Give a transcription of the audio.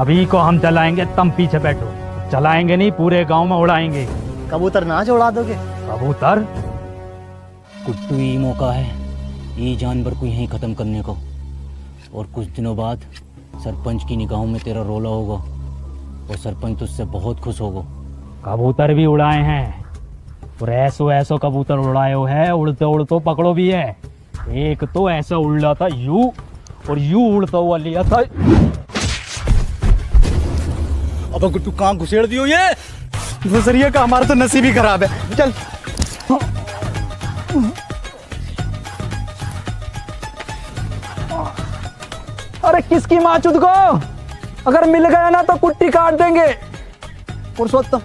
अभी को हम चलाएँगे तुम पीछे बैठो। चलाएँगे नहीं पूरे गाँव में उड़ाएँगे। कबूतर नाच उड़ा दोगे? कबूतर? कुट्टू ही मौका है ये जानवर को यहीं ख़त्म करने को। और कुछ दिनों बाद सरपंच की निगाहों में तेरा रोला होगा और सरपंच तुझसे बहुत खुश होगा। कबूतर भी उड़ाए हैं और ऐसो ऐसो कबूतर उड़ाए है उड़ते उड़ते पकड़ो भी है। एक तो ऐसा उड़ रहा था यू और यू उड़ता हुआ लिया था। अब गुट्टू कहाँ घुसेड़ दियो ये घुसरिए का, हमारा तो नसीब ही खराब है। चल। अरे किसकी माँ चुद को अगर मिल गया ना तो कुट्टी काट देंगे। पुरुषोत्तम।